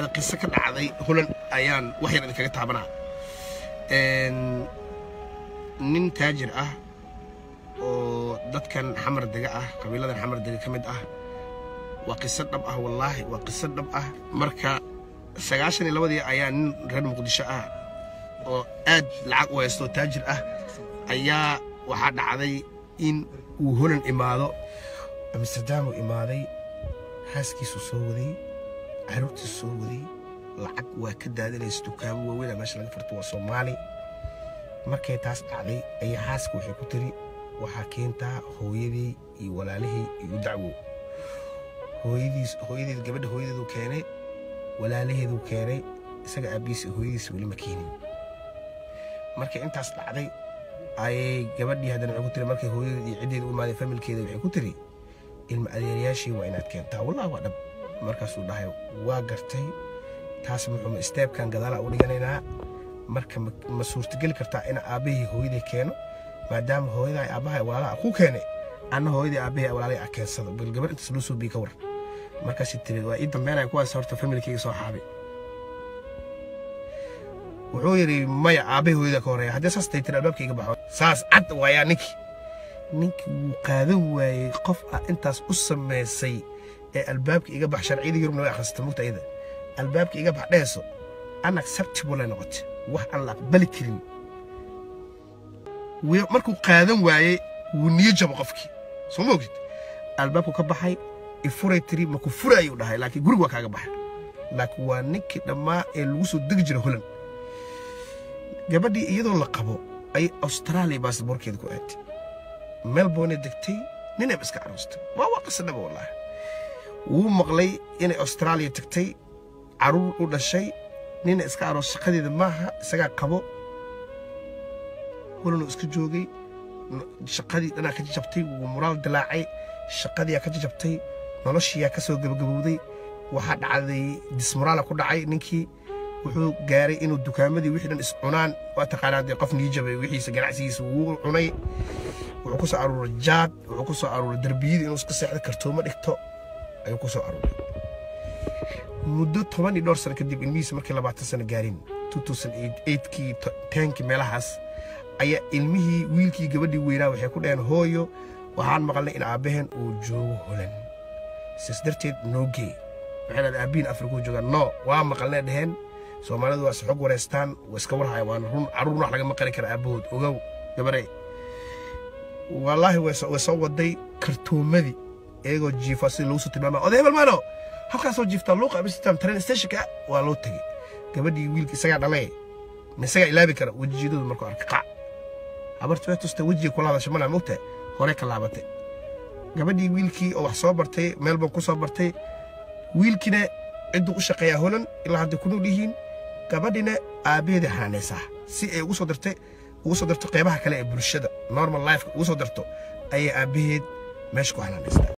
على قصة كده عادي هلا أيام وحيد اللي كانت تعبنا نين تاجر أه ودت كان حمر دقة أه قبيلة ذا حمر دقة كمد أه وقصة نبقى والله وقصة نبقى مركا سجاشن اللي ودي أيام رن مقدشة أه وأد العقوة يستو تاجر أه أيا وحد عادي إن وهلا إمارة أمستردام وإمارة هاسكي سوسودي caruurtiisu soo waday lacag waa ka daadinaysa dukaamo waaweyn meesha laga furto waa soomaali. Markay taas dhacday ayaa xaaska waxay ku tiri waxaa keentaa hooyadii iyo walaalihii iyo dacwo. Hooyadiis hooyadeed gabadha hooyadeedu keenay walaalaheedu keenay isaga aabbihiisa hooyadiisa weli ma keenin. Markay intaas dhacday ayay gabadhii haddana waxay ku tiri markay hooyadeed iyo ciddeeda u imaadeen familkeeda waxay ku tiri ilma adeerayaashii waa inaad keentaa. Wallahi waa dhab markaasuu dhahay waa gartay. Taas muxuuma isteebkan gadaala u dhiganaynaa? Marka ma suurtageli kartaa ina aabbahii hooyaday keeno maadaama hooyada aabbaha walaalaha ku keenay. Anna hooyadii aabbahay walaalay a keensado. Bal gabar intaas loo soo bii ka war. Markaasi tiri waa ii dambeynaya kuwaas horta familkayga soo xaabay. Wuxuu yidhi maya aabbahay hooyada ka horreeya. Haddii saas tay tiri albaabkayga baxo. Saas cad waayaa ninkii ninkii wuu qaadan waayey qof ah intaas u samaysay ee albaabka iga bax sharciyada yurubna way akhrista mugta iyada albaabka iga bax dheeso unacceptable ay noqotay. Wax aan la aqbali karin. Markuu qaadan waayey wuu niyo jabo qofkii. Soo ma ogid? Albaabku ka baxay ifuray tiri maku furayuu dhahay laakiin guriga waa kaaga baxay. Laakiin waa ninkii dhammaa ee lagu soo degi jira holan gabadhii iyadoo la qabo ayay austraaliya baasaboorkeeda ku aatay melbourne degtay ninayba iska caroostay waa waa qasadhaba wallaahi wuu maqlay inay austraaliya tagtay carruur u dhashay nina iska aroos shaqadeeda maaha isagaa qabo. Holanuu iska joogay shaqadii dhanaa ka jajabtay wuu muraal dilaacay shaqadiiyaa ka jajabtay noloshiiyaa ka soo waxaa dhacday dismuraala ku dhacay. Ninkii wuxuu gaaray inuu dukaamadii wixii dhan iscunaan waa taqaanaa dee qof niijabay wixiisa ganacsigiisa wuu cunay. Wuxuu ku aruuray jaad wuxuu ku aruuray darbiyadii inuu iska seexdo kartoomo dhigto ayuu ku soo aruuray. Muddo toban iyo dhowr sano kadib ilmihiisa markii labaatan sano gaarin kii teenkii meelahaas ayaa ilmihii wiilkii gabadhii weynaa waxay ku dhaheen hooyo waxaan maqalnay in aabbaheen uu joogo holan sidaas darteed noo gee waxay dhahday aabbihin afrikuu joogaan no waa maqalnay dhaheen. Soomaalidu waa isxog wareystaan waa iska warhaya waana run carruurna wax laga maqali kara aabbahood. Ogow gabarey wallaahi way soo waday kartoomadii iyagoo jiifa sida lagu soo tilmaamaya oday hebel maano halkaasoo jiiftaa luuqa amsterdam train stationka waa loo tegey gabadhii wiilka isagaa dhalay ma isagaa ilaabi kara wejiyadoodu markuu arka qac habartu way tusta wejiga kula hadasha malaa mogta hore ka laabatay gabadhii wiilkii oo wax soo bartay melbourne ku soo bartay wiilkiina cidduu u shaqeeyaa holan ilaa hadday ku nool yihiin gabadhina aabbaheeday xanaanaysaa si ay ugu soo dartay ugu soo darto qeybaha kale ee bulshada normal lifeka ugu soo darto ayay aabbaheed meesha ku xanaanaystaa